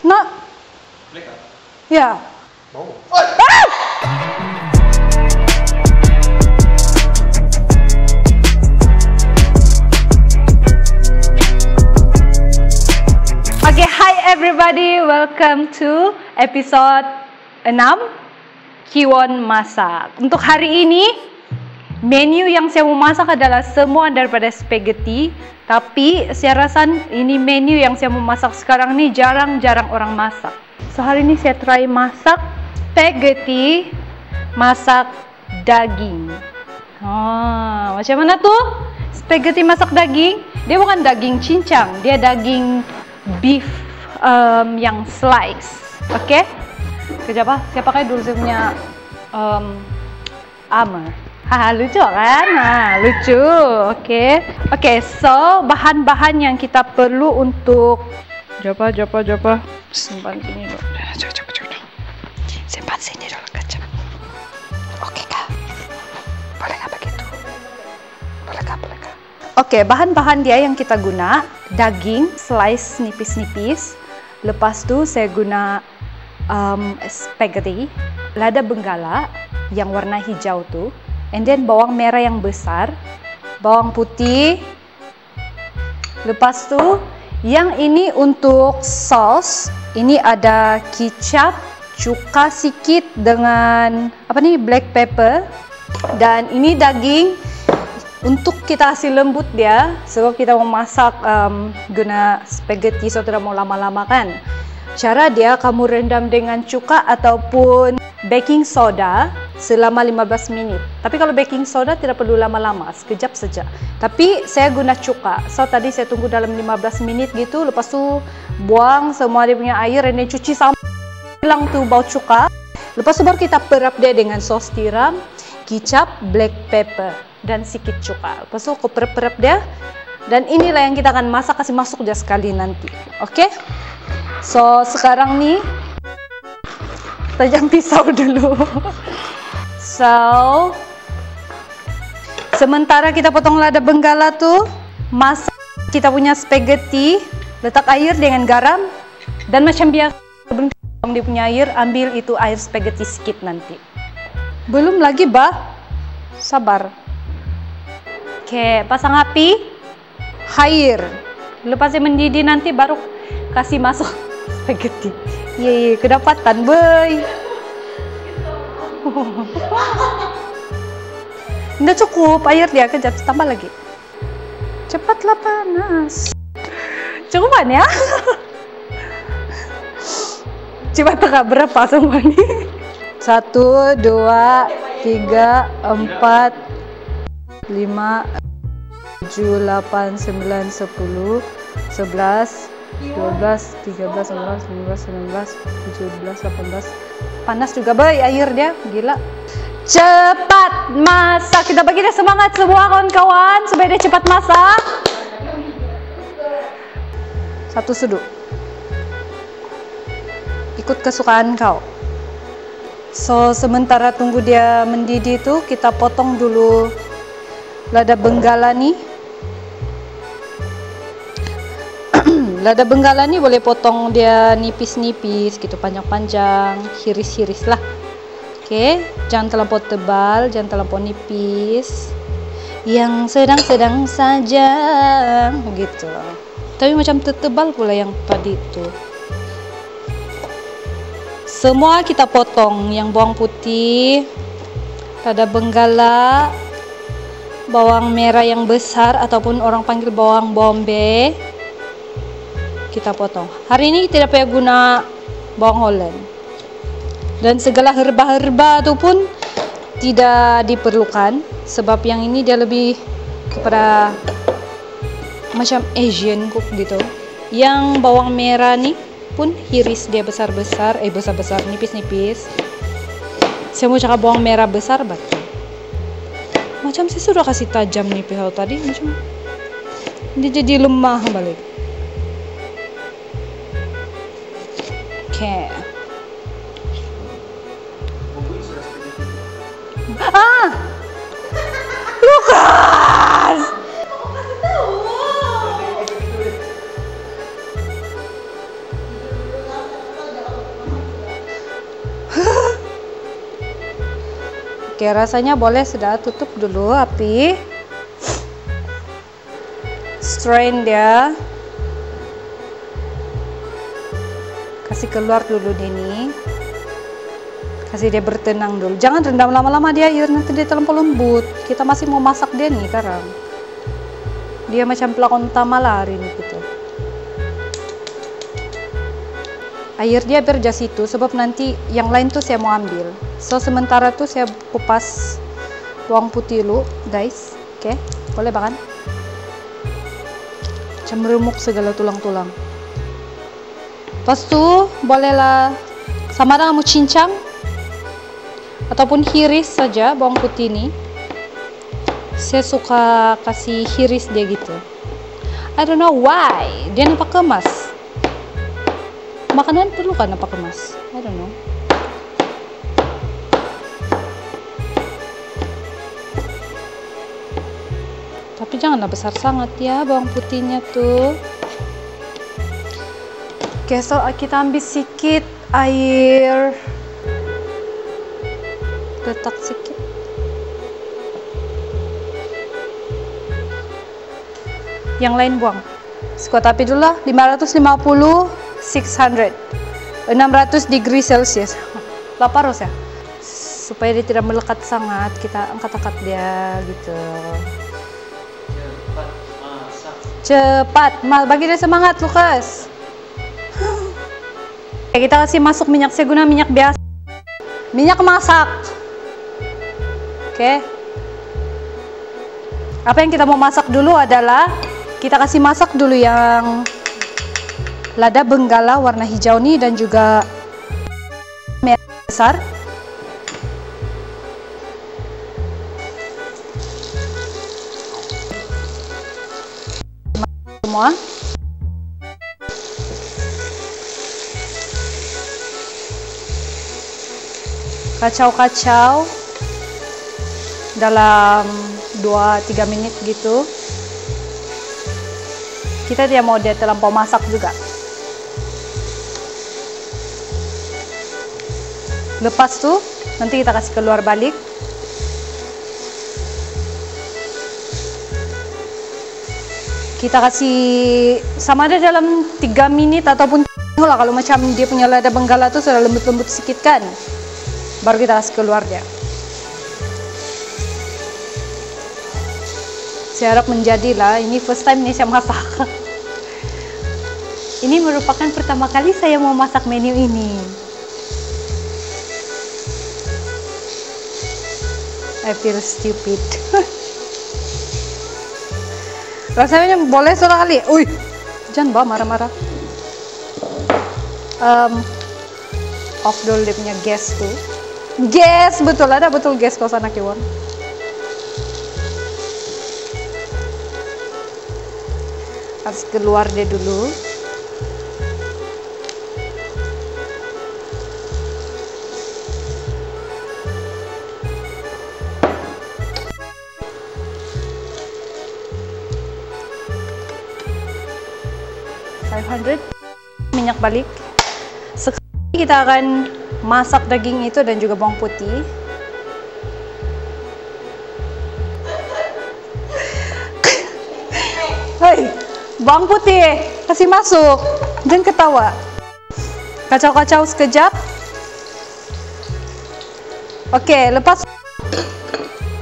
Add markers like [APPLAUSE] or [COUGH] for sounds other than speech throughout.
Nak? Ya. Mau. Oke, hi everybody. Welcome to episode 6 Kiwon Masak. Untuk hari ini, menu yang saya mau masak adalah semua daripada spaghetti. Tapi saya rasa ini menu yang saya mau masak sekarang ini jarang-jarang orang masak. So hari ini saya try masak spaghetti masak daging. Ah, macam mana tuh? Spaghetti masak daging? Dia bukan daging cincang, dia daging beef um, yang slice. Oke? Okay? Kejap ah, saya pakai dulu saya punya um, armor. Haha, lucu kan? Nah, lucu. Oke. Okay. Oke, okay, so bahan-bahan yang kita perlu untuk Japa, japa, japa. Simpan sini dulu. Coba, coba, coba. Simpan sini dulu, kejap. Oke, Kak. Boleh nggak begitu? Boleh nggak, boleh nggak? Oke, bahan-bahan dia yang kita guna daging slice nipis-nipis. Lepas tu saya guna um, spaghetti, lada benggala yang warna hijau tu, and then bawang merah yang besar, bawang putih. Lepas tu yang ini untuk sauce, ini ada kicap, cuka sikit dengan apa nih black pepper dan ini daging untuk kita kasih lembut dia sebab kita mau masak um, guna spaghetti so tidak mau lama-lama kan cara dia kamu rendam dengan cuka ataupun baking soda selama 15 minit tapi kalau baking soda tidak perlu lama-lama sekejap saja tapi saya guna cuka so tadi saya tunggu dalam 15 menit gitu lepas tu buang semua dia punya air dan cuci sampai hilang tu bau cuka lepas tu baru kita perap dia dengan sos tiram kicap black pepper dan sedikit cuka. Lepas itu aku perap-perap dia. Dan inilah yang kita akan masak, kasih masuk dia sekali nanti. Oke? Okay? So, sekarang nih, tajam pisau [LAUGHS] dulu. So, sementara kita potong lada benggala tuh, masak kita punya spaghetti, letak air dengan garam, dan macam biasa, sebelum dia punya air, ambil itu air spaghetti sedikit nanti. Belum lagi, bah. Sabar. Oke, pasang api. Air. Lepas dia mendidih nanti baru kasih masuk [LAUGHS] spaghetti. Iya, iya, kedapatan, boy. Nggak cukup air dia, kejap tambah lagi. Cepatlah panas. Cukupan ya? Coba tengah berapa semua ini? Satu, dua, tiga, empat, lima, tujuh, delapan, sembilan, sepuluh, sebelas, dua belas, tiga belas, empat belas, lima belas, sembilan belas, tujuh belas, delapan belas. Panas juga boy air dia, gila. Cepat masak, kita bagi dia semangat semua kawan-kawan supaya dia cepat masak. Satu sudut. Ikut kesukaan kau. So sementara tunggu dia mendidih itu kita potong dulu lada benggala nih lada benggala nih boleh potong dia nipis-nipis gitu panjang-panjang hiris-hiris lah. Oke jangan terlampau tebal jangan terlampau nipis. Yang sedang-sedang saja gitu. Tapi macam tebal pula yang tadi itu semua kita potong yang bawang putih lada benggala bawang merah yang besar ataupun orang panggil bawang bombay kita potong. Hari ini tidak payah guna bawang holland dan segala herba-herba itu pun tidak diperlukan sebab yang ini dia lebih kepada macam Asian cook gitu. Yang bawang merah nih pun hiris dia besar-besar eh besar-besar nipis-nipis. Saya mau cakap bawang merah besar batu macam saya sudah kasih tajam nih pisau tadi macam dia jadi lemah balik Oke, rasanya boleh sudah tutup dulu api. Strain dia. Kasih keluar dulu ini. Kasih dia bertenang dulu. Jangan rendam lama-lama dia air nanti dia terlalu lembut. Kita masih mau masak dia nih sekarang. Dia macam pelakon utama lah hari ini gitu. air dia berjas itu sebab nanti yang lain tuh saya mau ambil so sementara tuh saya kupas bawang putih dulu guys. Oke okay? boleh bahkan cemerumuk segala tulang-tulang. Pas tuh bolehlah sama dengan mau cincang ataupun hiris saja bawang putih ini saya suka kasih hiris dia gitu. I don't know why. Dia nampak kemas. Makanan perlu kan apa kemas? I don't know tapi janganlah besar sangat ya bawang putihnya tuh. Oke so kita ambil sedikit air. Letak sedikit yang lain buang. Sekuat api dulu lah 550 600 600 degree celcius [LAUGHS] lapar ya? Supaya dia tidak melekat sangat kita angkat-angkat dia gitu cepat mal. Bagi dia semangat Lukas. Oke, [GASPS] kita kasih masuk minyak saya guna minyak biasa. Minyak masak. Oke. Apa yang kita mau masak dulu adalah kita kasih masak dulu yang lada benggala warna hijau nih dan juga merah besar semua. Kacau-kacau dalam 2-3 menit gitu. Kita tidak mau dia terlampau masak juga. Lepas tuh nanti kita kasih keluar balik kita kasih sama ada dalam 3 menit ataupun lah kalau macam dia punya lada benggala tuh sudah lembut-lembut sedikit kan? Baru kita kasih keluar dia. Saya harap menjadilah ini first time nih saya masak [LAUGHS] ini merupakan pertama kali saya mau masak menu ini. I feel stupid. [LAUGHS] Rasanya boleh sudah kali. Uy, jangan bawa marah-marah. Um, off dia punya gas tuh. Gas betul ada betul gas kau sana kiwan. Harus keluar dia dulu. 500 minyak balik. Sekarang kita akan masak daging itu dan juga bawang putih. Hei, bawang putih kasih masuk. Dan ketawa. Kacau-kacau sekejap. Oke lepas.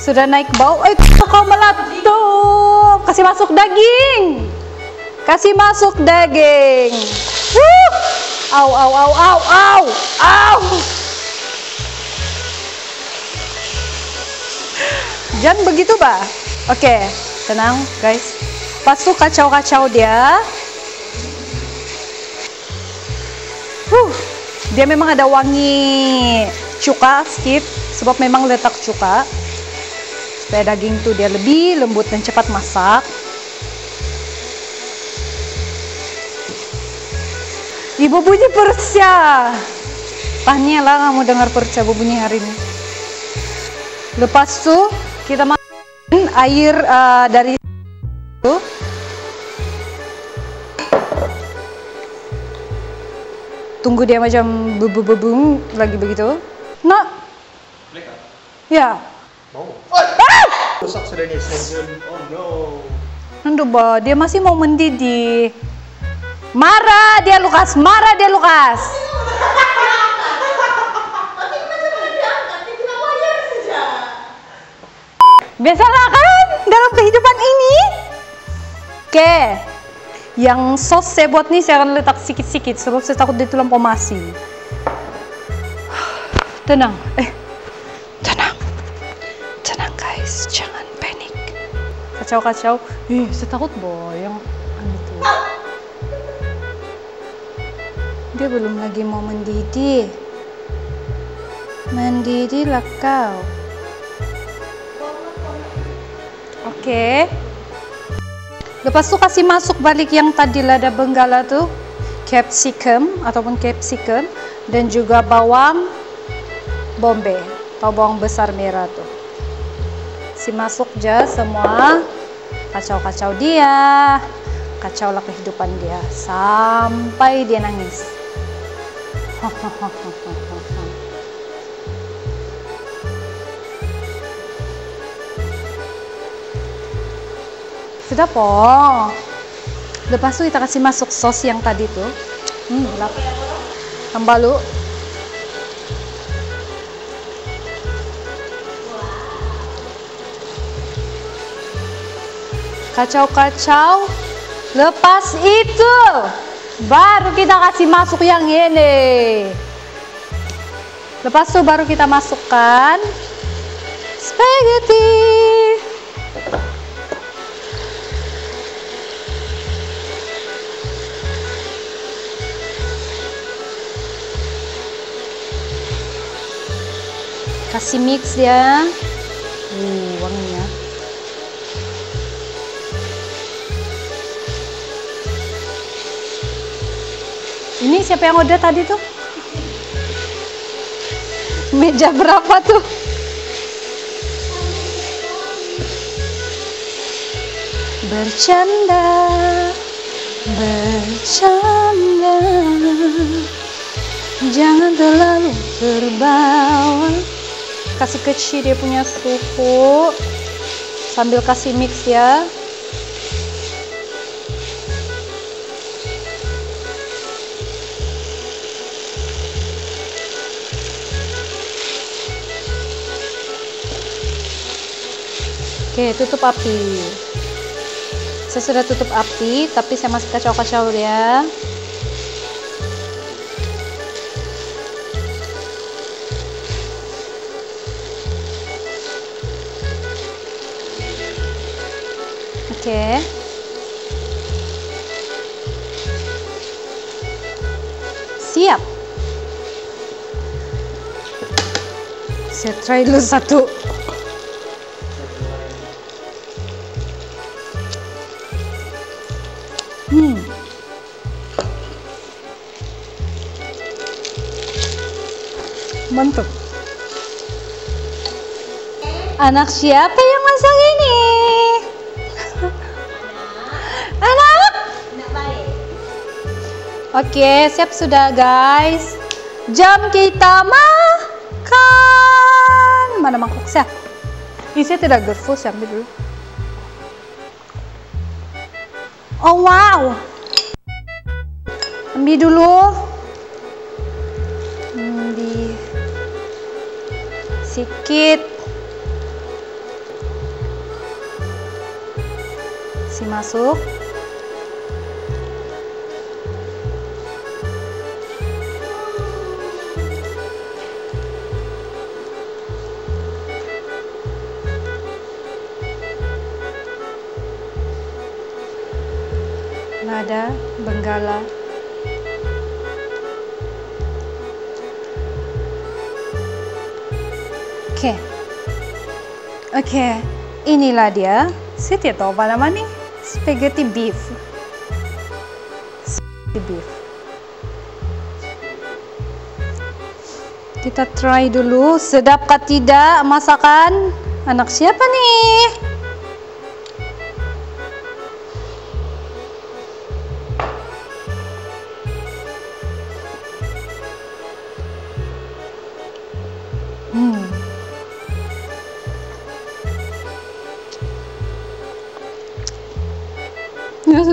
Sudah naik bau. Eh kau melatup kasih masuk daging Kasih masuk daging. Wuh. Au, au, au, au, au, au. Jangan begitu, Bah. Oke, tenang, guys. Pas tuh kacau-kacau dia. Huh. Dia memang ada wangi cuka skip sebab memang letak cuka supaya daging tuh dia lebih lembut dan cepat masak. Ibu bunyi persya. Tanya lah kamu dengar persya bunyi hari ini. Lepas itu kita masukin air uh, dari itu. Tunggu dia macam bebu lagi begitu. Nah. Ya. Mau. Rusak sudah nih Senjun. Oh no. Nando dia masih mau mendidih. Marah dia Lukas, marah dia Lukas. Biasalah kan dalam kehidupan ini. Oke, yang sos saya buat nih saya akan letak sedikit-sedikit sebab saya takut dia pomasi. Tenang, eh, tenang, tenang guys, jangan panik. Kacau-kacau, ih saya takut boy Dia belum lagi mau mendidih. Mendidihlah kau. Oke. Lepas tu kasih masuk balik yang tadi lada benggala tu capsicum ataupun capsicum dan juga bawang bombay atau bawang besar merah tu. Si masuk je semua kacau-kacau dia, kacaulah kehidupan dia sampai dia nangis. Sudah po. Lepas tu kita kasih masuk sos yang tadi tuh. Hmm, lap. Tambalu. Kacau-kacau. Lepas itu baru kita kasih masuk yang ini. Lepas itu baru kita masukkan spaghetti. kasih mix ya uh, wanginya ini siapa yang udah tadi tuh? Meja berapa tuh? Bercanda bercanda. Jangan terlalu terbawa. Kasih kecil dia punya suhu sambil kasih mix ya oke tutup api saya sudah tutup api tapi saya masih kacau-kacau ya Oke. Siap. Saya try dulu satu. Mantap. Anak siapa yang masak ini? [LAUGHS] Anak? Oke, siap sudah guys. Jam kita makan. Mana mangkok saya? Ini saya tidak gerfu, saya ambil dulu. Oh wow. Ambil dulu. Sikit. Si masuk. Nada Benggala Oke Inilah dia. Saya tidak tahu apa nama nih Spaghetti beef. Spaghetti beef. Kita try dulu. Sedapkah tidak masakan? Anak siapa nih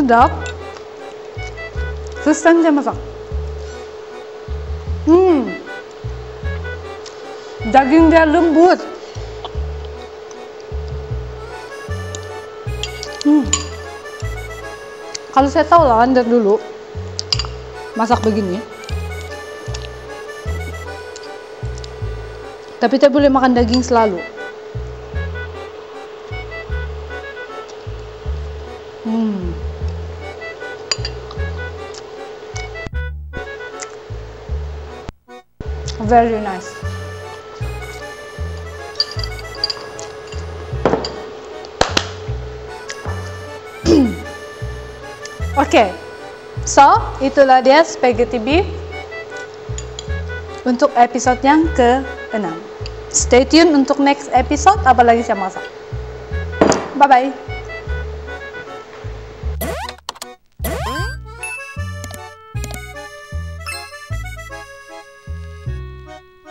sedap. Time saya masak. Hmm. Daging dia lembut. Hmm. Kalau saya tahu lah dari dulu masak begini. Tapi tidak boleh makan daging selalu. Very nice. Oke, [CLEARS THROAT] okay. so itulah dia spaghetti beef untuk episode yang ke-6. Stay tune untuk next episode, apalagi saya masak. Bye-bye.